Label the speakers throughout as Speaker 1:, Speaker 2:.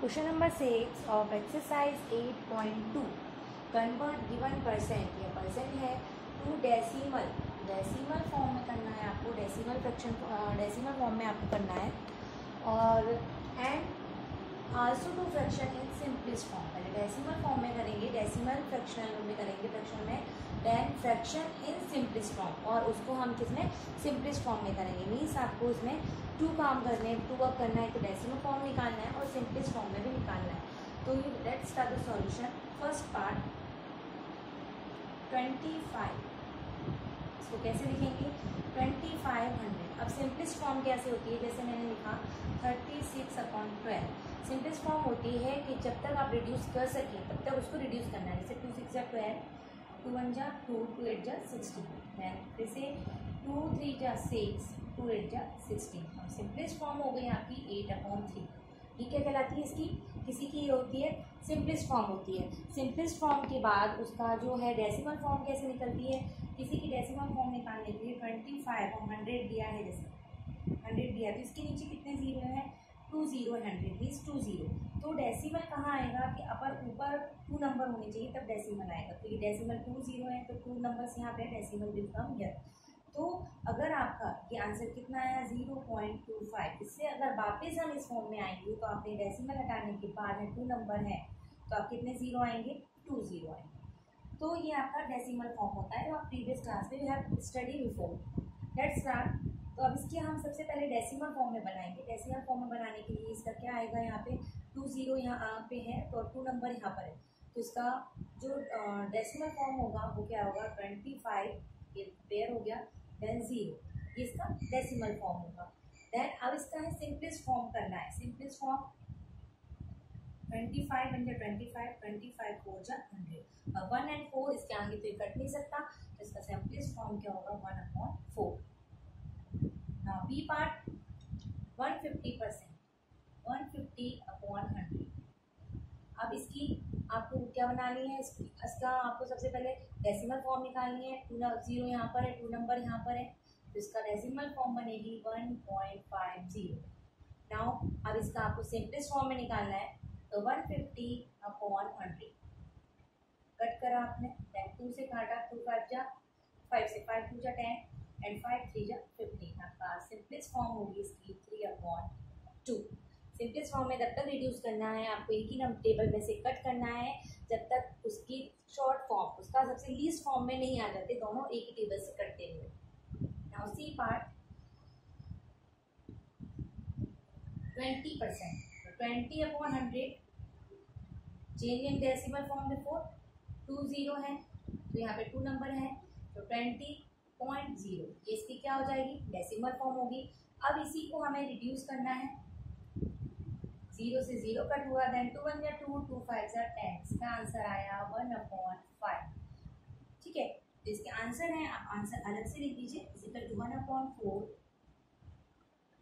Speaker 1: Question number six of exercise eight point two convert given percent या percent है to decimal decimal form में करना है आपको. डेसिमल फ्रैक्शन डेसिमल फॉर्म में आपको करना है. और and also to fraction in simplest form. पहले decimal form में करेंगे, decimal fractional में करेंगे fraction में, then fraction in simplest form. और उसको हम किसमें simplest form में करेंगे. मीन्स आपको उसमें टू काम करने टू वर्क करना है तो डेसिमल फॉर्म निकालना है और सिंपलेस्ट फॉर्म में भी निकालना है. तो ये let start the solution first part twenty five इसको कैसे लिखेंगे? ट्वेंटी फाइव हंड्रेड अब सिंपलेस्ट फॉर्म कैसे होती है? जैसे मैंने लिखा thirty six upon twelve simplest form होती है कि जब तक आप रिड्यूस कर सकें, तब तक उसको रिड्यूस करना है। जैसे टू सिक्स या ट्वेल्व टू वन जा टू टू एट जा सिक्सटीन जैसे टू थ्री जा सिक्स टू एट जा सिक्सटीन और सिंपलेस्ट फॉर्म हो गई आपकी एट अपॉन थ्री ये क्या कहलाती है इसकी? किसी की ये होती है? सिंपलेस्ट फॉर्म होती है। सिंपलेस्ट फॉर्म के बाद उसका जो है डेसिमल फॉर्म कैसे निकलती है? किसी की डेसिमल फॉर्म निकालने के लिए ट्वेंटी फाइव और हंड्रेड दिया है जैसे। हंड्रेड दिया तो इसके नीचे कितने ज़ीरो है? Two zero hundred means two zero तो डेसिमल कहाँ आएगा कि अपर ऊपर टू नंबर होने चाहिए, तब डेसिमल आएगा। तो ये डेसिमल टू ज़ीरो है तो टू नंबर्स यहाँ पे डेसिमल विल कम हियर तो अगर आपका ये आंसर कितना आया? ज़ीरो पॉइंट टू फाइव इससे अगर वापस हम इस फॉर्म में आएँगे तो आपने डेसिमल हटाने के बाद है टू नंबर है तो आप कितने ज़ीरो आएँगे? टू ज़ीरो आएँगे। तो ये आपका डेसिमल फॉर्म होता है तो आप प्रीवियस क्लास में you have study before let start तो अब इसके हम सबसे पहले डेसिमल फॉर्म में बनाएँगे। डेसिमल फॉर्म में बनाने के लिए इसका क्या आएगा यहाँ पे? टू ज़ीरो यहाँ पे है तो टू नंबर यहाँ पर है। तो इसका जो डेसिमल फॉर्म होगा वो क्या होगा? ट्वेंटी फाइव ये पेयर हो गया देन ज़ीरो इसका डेसिमल फॉर्म होगा। देन अब इसका है सिंपलेस्ट फॉर्म करना है। सिंपलेस्ट फॉर्म फोर इसके आगे तो ये कट नहीं सकता तो इसका सिंपलेस्ट फॉर्म क्या होगा? One upon four now B part one fifty percent one fifty upon hundred अब इसकी आपको क्या बनानी है? इसका आपको सबसे पहले डेसिमल फॉर्म निकालनी है। टू ज़ीरो यहाँ पर है टू नंबर यहाँ पर है। तो इसका डेसिमल फॉर्म बनेगी one point five zero now अब इसका आपको सिंपलेस्ट फॉर्म में निकालना है। तो one fifty upon hundred cut करा आपने टेन टू से काटा टू फाइव जा फाइव से फाइव टू जा टेन एंड फाइव थ्री जा फिफ्टीन आपका सिंपलेस्ट फॉर्म होगी इसकी three upon two simplest form में तब तक रिड्यूस करना है, आपको एक ही नंबर टेबल में से कट करना है, जब तक उसकी शॉर्ट फॉर्म उसका सबसे लीस्ट फॉर्म में नहीं आ जाते, दोनों एक ही टेबल से कटते हुए. Now C part twenty percent twenty upon hundred change in decimal form before two zero है तो यहाँ पे टू नंबर है तो ट्वेंटी पॉइंट ज़ीरो ये इसकी क्या हो जाएगी? डेसिमल फॉर्म होगी। अब इसी को हमें रिड्यूस करना है। ज़ीरो से ज़ीरो कट हुआ देन टू वन या टू टू फाइव सा टेन इसका आंसर आया वन अपॉन फाइव ठीक है? तो इसके आंसर है, आप आंसर अलग से लिख दीजिए। Is equal to one upon four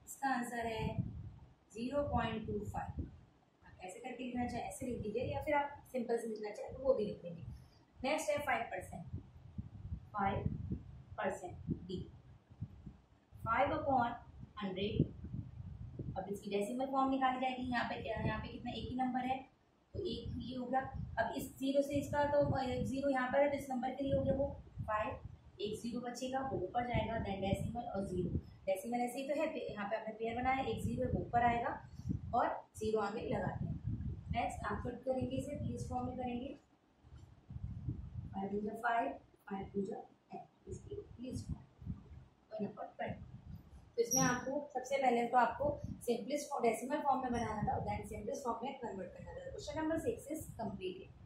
Speaker 1: इसका आंसर है ज़ीरो पॉइंट टू फाइव। आप ऐसे करके लिखना चाहे, ऐसे लिख दीजिए या फिर आप सिंपल से लिखना चाहे तो वो भी लिख देंगे नेक्स्ट है five percent. Five percent D five upon hundred. अब इसकी डेसिमल फॉर्म निकाली जाएगी। यहाँ पे यहाँ पे कितना, एक ही नंबर है तो एक ये होगा। अब इस ज़ीरो से इसका तो ज़ीरो यहाँ पर है तो इस नंबर के लिए हो गया वो फाइव एक ज़ीरो बचेगा, वो ऊपर जाएगा देन डेसिमल और ज़ीरो डेसिमल ऐसे ही तो है यहाँ पे आपने पेयर बनाया, एक ज़ीरो ऊपर आएगा और ज़ीरो आगे लगाते हैं। नेक्स्ट आप फिट करेंगे इसे प्लीज़ फॉर्म में करेंगे। तो इसमें आपको, सबसे पहले तो आपको सिंपलेस्ट डेसिमल फॉर्म में बनाना था देन सिंपलेस्ट फॉर्म में कन्वर्ट करना था। Question number six is completed